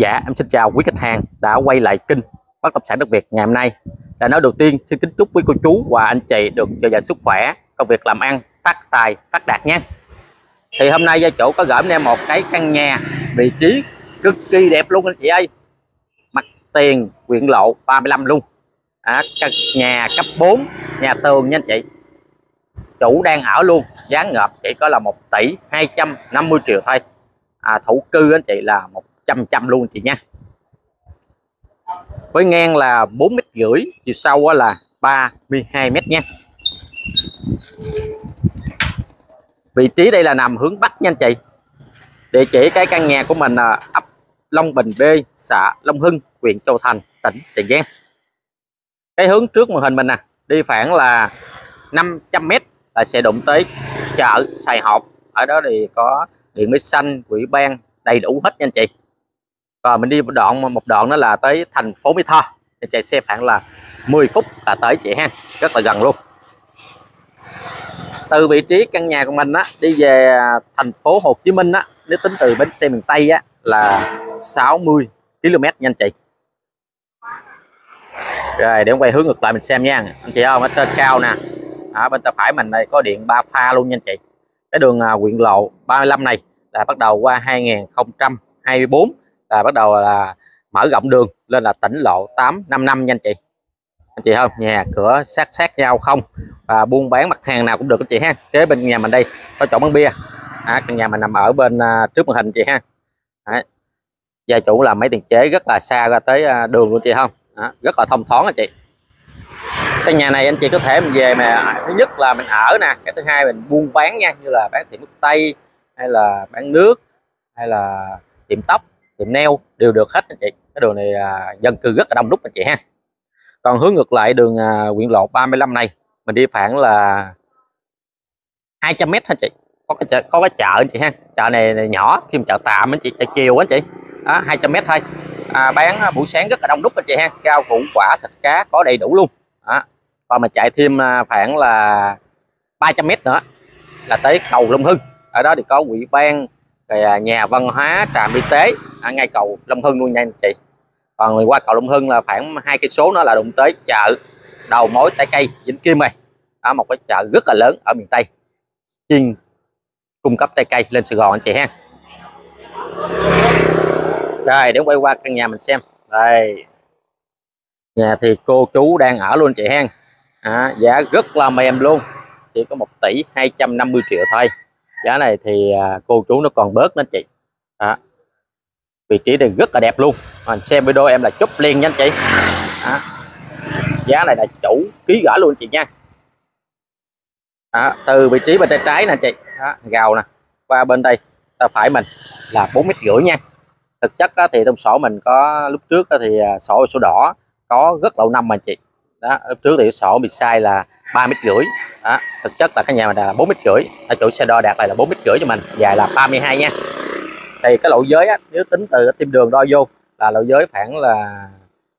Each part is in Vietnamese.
Dạ, em xin chào quý khách hàng đã quay lại kênh bất động sản đất Việt ngày hôm nay. Là nói đầu tiên xin kính chúc quý cô chú và anh chị được dồi dào sức khỏe, công việc làm ăn phát tài, phát đạt nha. Thì hôm nay gia chủ có gửi em một cái căn nhà vị trí cực kỳ đẹp luôn anh chị ơi. Mặt tiền quyện lộ 35 luôn. À, căn nhà cấp 4, nhà tường nha anh chị. Chủ đang ở luôn, giá ngợp chỉ có là 1 tỷ 250 triệu thôi. À, thủ cư anh chị là 100 trăm luôn chị nha. Với ngang là 4 mét rưỡi, chiều sâu là 32 mét nha. Vị trí đây là nằm hướng bắc nha anh chị. Địa chỉ cái căn nhà của mình là ấp Long Bình B, xã Long Hưng, huyện Châu Thành, tỉnh Tiền Giang. Cái hướng trước màn hình mình nè, đi khoảng là 500 mét là sẽ đụng tới chợ Sài Hộp ở đó thì có điện máy xanh, quỹ ban đầy đủ hết nha anh chị rồi, mình đi một đoạn một đoạn đó là tới thành phố Mỹ Tho. Để chạy xe khoảng là 10 phút là tới chị ha. Rất là gần luôn. Từ vị trí căn nhà của mình á, đi về à, thành phố Hồ Chí Minh á, nếu tính từ bến xe miền Tây á, là 60 km nhanh chị. Rồi, để quay hướng ngược lại mình xem nha. Anh chị không ở trên cao nè. Ở bên tay phải mình đây, có điện ba pha luôn nha anh chị. Cái đường à, quyện lộ 35 này là bắt đầu qua 2024 là bắt đầu là mở rộng đường lên là tỉnh lộ 855 nha anh chị. Anh chị không? Nhà cửa sát sát nhau không? Và buôn bán mặt hàng nào cũng được anh chị ha. Kế bên nhà mình đây có chỗ bán bia. À, căn nhà mình nằm ở bên à, trước màn hình chị ha. Đấy. gia chủ làm mấy tiền chế rất là xa ra tới à, đường luôn chị không? À, rất là thông thoáng anh chị. Căn nhà này anh chị có thể mình về mà à, thứ nhất là mình ở nè cái thứ hai mình buôn bán nha như là bán tiệm nước tây hay là bán nước hay là tiệm tóc tiệm neo đều được hết anh chị. Cái đường này à, dân cư rất là đông đúc anh chị ha. Còn hướng ngược lại đường à, quyện lộ 35 này mình đi khoảng là 200 mét anh chị. Có cái chợ, có cái chợ anh chị ha. Chợ này, này nhỏ khi chợ tạm anh chị chợ chiều anh chị. Đó, 200 mét thôi. À, bán à, buổi sáng rất là đông đúc anh chị ha. Rau củ quả thịt cá có đầy đủ luôn. Đó. và mình chạy thêm à, khoảng là 300 mét nữa là tới cầu Long Hưng. Ở đó thì có quỹ ban rồi à, nhà văn hóa trạm y tế ở ngay cầu Long Hưng luôn nha anh chị. Còn người qua cầu Long Hưng là khoảng hai cây số nó là đụng tới chợ đầu mối trái cây Vĩnh Kim này. Đó một cái chợ rất là lớn ở miền Tây. Chuyên cung cấp trái cây lên Sài Gòn anh chị ha. Rồi để quay qua căn nhà mình xem. Đây. Nhà thì cô chú đang ở luôn chị hen. à, giá rất là mềm luôn. Chỉ có 1 tỷ 250 triệu thôi giá này thì à, cô chú nó còn bớt nên chị đó. vị trí này rất là đẹp luôn mình xem video em là chúc liền nha anh chị đó. giá này là chủ ký gửi luôn chị nha đó. từ vị trí bên tay trái nè chị đó. gào nè qua bên đây ta phải mình là bốn mét rưỡi nha thực chất thì trong sổ mình có, lúc trước thì à, sổ sổ đỏ có rất lâu năm mà chị đó lúc trước thì sổ bị sai là ba mét rưỡi. Đó thực chất là cái nhà mình là bốn mét rưỡi. Ở chỗ xe đo đạt lại là bốn mét rưỡi cho mình dài là 32 nha. Thì cái lộ giới á, nếu tính từ cái tim đường đo vô là lộ giới khoảng là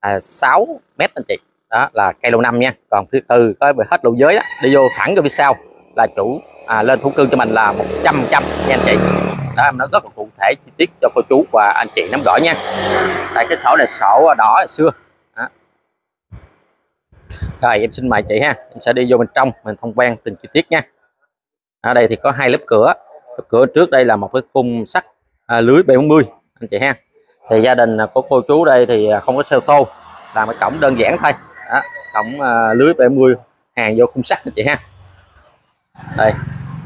à, 6 mét anh chị. Đó là cây lâu năm nha. Còn từ từ có hết lộ giới á, đi vô thẳng vô phía sau là chủ à, lên thú cưng cho mình là 100 trăm nha anh chị. Đó em nói rất là cụ thể chi tiết cho cô chú và anh chị nắm rõ nha. Tại cái sổ này sổ đỏ hồi xưa rồi em xin mời chị ha. Em sẽ đi vô bên trong mình thông quan từng chi tiết nha. Ở đây thì có hai lớp cửa. Lớp cửa trước đây là một cái khung sắt à, lưới B40 anh chị ha. Thì gia đình của cô chú đây thì à, không có xe ô tô làm cái cổng đơn giản thôi. Đó, cổng à, lưới B40 hàng vô khung sắt anh chị ha. Đây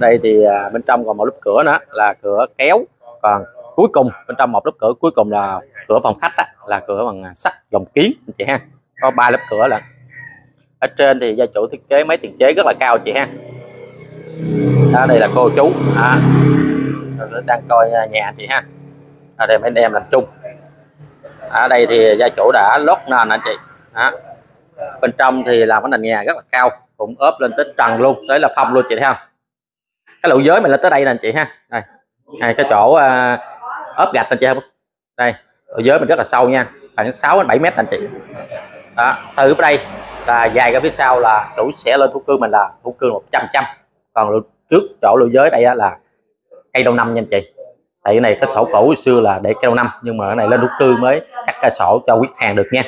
đây thì à, bên trong còn một lớp cửa nữa là cửa kéo. Còn cuối cùng bên trong một lớp cửa cuối cùng là cửa phòng khách đó, là cửa bằng sắt lồng kiến anh chị ha. Có ba lớp cửa là ở trên thì gia chủ thiết kế máy tiền chế rất là cao chị ha. Đó đây là cô chú. À, đang coi nhà chị ha. Ở đây mấy anh em làm chung. Ở đây thì gia chủ đã lót nền anh chị. Đó. bên trong thì làm cái nền nhà rất là cao cũng ốp lên tới trần luôn tới là phòng luôn chị thấy không? Cái lỗ giới mình lên tới đây nè anh chị ha. Đây. Này cái chỗ uh, ốp gạch anh chị không đây lỗ giới mình rất là sâu nha khoảng 6 đến 7 mét anh chị. Đó từ đây là dài ra phía sau là chủ sẽ lên thú cư mình là thú cư 100 trăm còn trước chỗ lô giới đây là cây lâu năm nha anh chị. Tại cái này cái sổ cũ hồi xưa là để cây lâu năm nhưng mà cái này lên đúc cư mới cắt cái sổ cho quyết hàng được nha.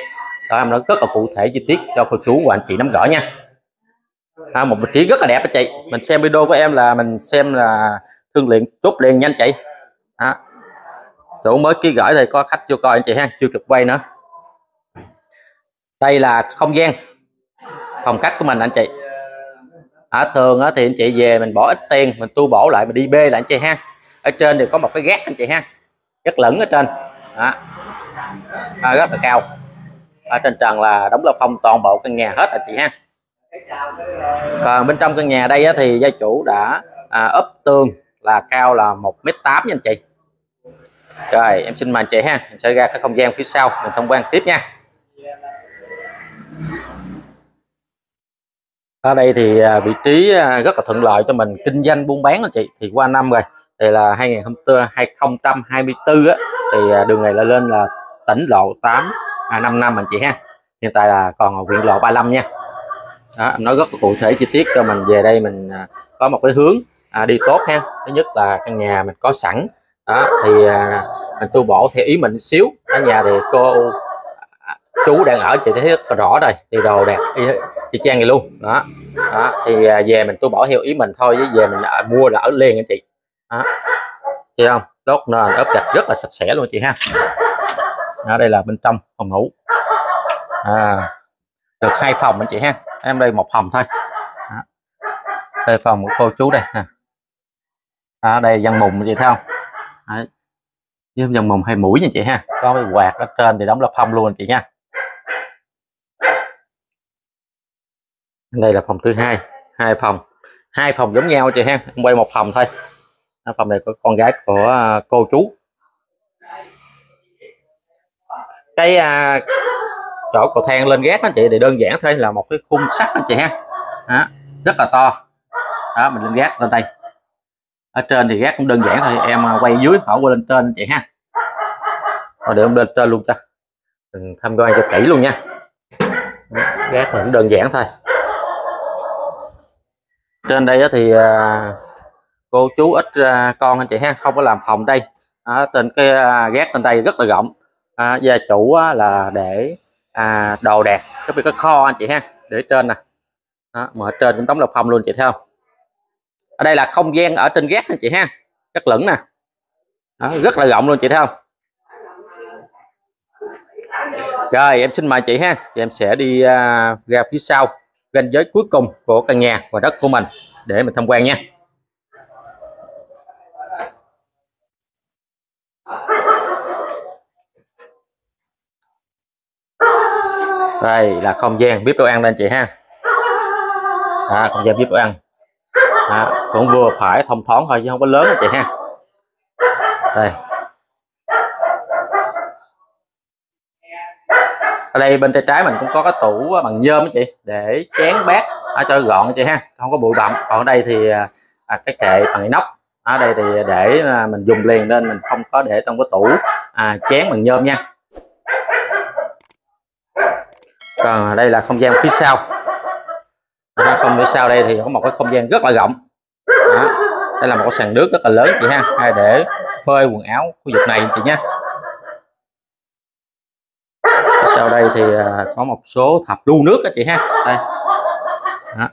Đó em nói rất là cụ thể chi tiết cho cô chú và anh chị nắm rõ nha. À, một vị trí rất là đẹp đó chị. Mình xem video của em là mình xem là thương liền chốt liền nhanh chị. Đó. chủ mới ký gửi thì có khách vô coi anh chị ha? Chưa kịp quay nữa. Đây là không gian phòng khách của mình anh chị. Ở thường á, thì anh chị về mình bỏ ít tiền mình tu bổ lại mình đi bê lại anh chị ha. Ở trên thì có một cái gác anh chị ha. Rất lửng ở trên. Đó. À, rất là cao. Ở trên trần là đóng là phong toàn bộ căn nhà hết anh chị ha. Còn bên trong căn nhà đây á, thì gia chủ đã à, ốp tường là cao là một mét tám nha anh chị. Rồi em xin mời anh chị ha. Em sẽ ra cái không gian phía sau mình thông quan tiếp nha. Ở đây thì à, vị trí à, rất là thuận lợi cho mình kinh doanh buôn bán anh chị. Thì qua năm rồi thì là 2024 á, thì à, đường này là lên là tỉnh lộ 8 à, 5 năm anh chị ha. Hiện tại là còn ở huyện lộ 35 nha. Đó, nói rất là cụ thể chi tiết cho mình về đây mình có một cái hướng à, đi tốt ha. Thứ nhất là căn nhà mình có sẵn. Đó thì à, mình tu bổ theo ý mình xíu. Ở nhà thì cô chú đang ở chị thấy rất là rõ rồi thì đồ đẹp y, y chang này luôn đó, đó. thì à, về mình tôi bỏ theo ý mình thôi với về mình à, mua là ở liền anh chị. Đó. chị không? Đốt nền ốp gạch rất là sạch sẽ luôn chị ha. Đó, đây là bên trong phòng ngủ. À, được hai phòng anh chị ha. Em đây một phòng thôi. Đó. đây phòng của cô chú đây nè. Ở đây văn mùng chị thấy không? Đấy. với văn mùng hai mũi nha chị ha. Có cái quạt ở trên thì đóng là phong luôn anh chị nha. Đây là phòng thứ hai hai phòng. Hai phòng giống nhau chị ha em quay một phòng thôi. Phòng này có con gái của à, cô chú. Cái à, chỗ cầu thang lên gác anh chị thì đơn giản thôi là một cái khung sắt anh chị ha. Đó, rất là to. Đó mình lên gác lên đây. Ở trên thì gác cũng đơn giản thôi em à, quay dưới khỏi quay lên trên anh chị ha. Rồi để em lên trên luôn cho. Mình tham quan cho kỹ luôn nha. Gác mình cũng đơn giản thôi trên đây thì à, cô chú ít à, con anh chị ha không có làm phòng đây. À, trên cái gác trên đây rất là rộng. À, gia chủ là để à, đồ đạc cái cái kho anh chị ha để trên nè. À, mà ở trên cũng đóng là phòng luôn chị theo ở đây là không gian ở trên gác anh chị ha rất lửng nè. À, rất là rộng luôn chị theo rồi em xin mời chị ha em sẽ đi uh, ra phía sau ranh giới cuối cùng của căn nhà và đất của mình để mình tham quan nha. Đây là không gian bếp đồ ăn lên chị ha. À, không gian bếp đồ ăn. À, cũng vừa phải thông thoáng thôi chứ không có lớn anh chị ha. Đây. Ở đây bên tay trái mình cũng có cái tủ ờ, bằng nhôm chị để chén bát à, cho gọn chị ha không có bụi bặm. Còn ở đây thì ờ, à, cái kệ bằng nóc ở đây thì để à, mình dùng liền nên mình không có để trong cái tủ à, chén bằng nhôm nha. Còn đây là không gian phía sau. À, không phía sau đây thì có một cái không gian rất là rộng. Đó. đây là một cái sàn nước rất là lớn chị ha để phơi quần áo khu vực này chị nha sau đây thì à, có một số thập lưu nước đó chị ha. Đây. Đó.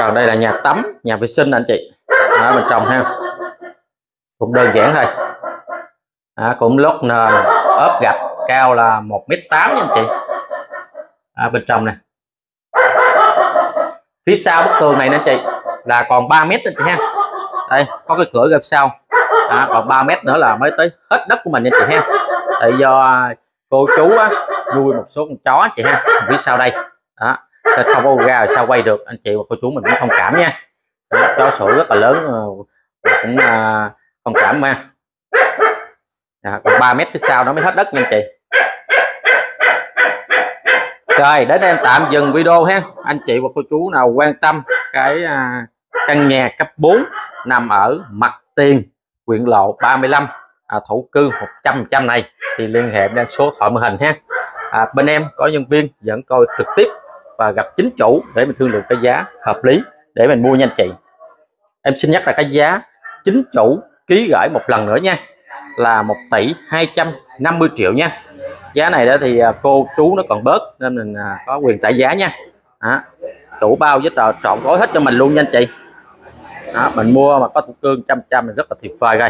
còn đây là nhà tắm nhà vệ sinh anh chị. Đó mình trồng ha. Cũng đơn giản thôi. Đó, cũng lót nền ốp gạch cao là một mét tám nha anh chị. Ở bên trong này phía sau bức tường này nè chị là còn 3 mét anh chị ha. Đây có cái cửa gặp sau. À, còn 3 mét nữa là mới tới hết đất của mình nha chị ha tại do à, cô chú á, nuôi một số con chó chị ha phía sau đây. Đó không có ra sao quay được? Anh chị và cô chú mình cũng thông cảm nha. Đó, chó sủa rất là lớn ờ, cũng à, thông cảm mà. À, còn 3 mét phía sau nó mới hết đất nha anh chị. Rồi đến đây em tạm dừng video ha. Anh chị và cô chú nào quan tâm cái à, căn nhà cấp 4 nằm ở mặt tiền huyện lộ 35 à, thổ cư 100 trăm này thì liên hệ đến số thoại màn hình ha. À, bên em có nhân viên dẫn coi trực tiếp và gặp chính chủ để mình thương lượng cái giá hợp lý để mình mua nhanh chị. Em xin nhắc là cái giá chính chủ ký gửi một lần nữa nha là 1 tỷ 250 triệu nha. Giá này đó thì à, cô chú nó còn bớt nên mình à, có quyền trả giá nha. Đó. chủ bao với tờ trọn gói hết cho mình luôn nha anh chị. Đó, mình mua mà có thủ cương trăm trăm mình rất là tuyệt vời rồi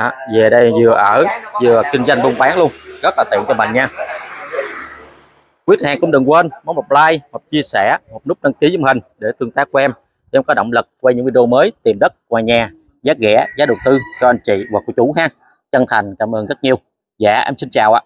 à, về đây vừa ở vừa kinh doanh buôn bán luôn. Rất là tiện cho mình nha. Quý khách hàng cũng đừng quên bấm một like một chia sẻ một nút đăng ký giùm hình để tương tác của em để em có động lực quay những video mới tìm đất ngoài nhà giá rẻ giá đầu tư cho anh chị và cô chú ha. Chân thành cảm ơn rất nhiều. Dạ em xin chào ạ.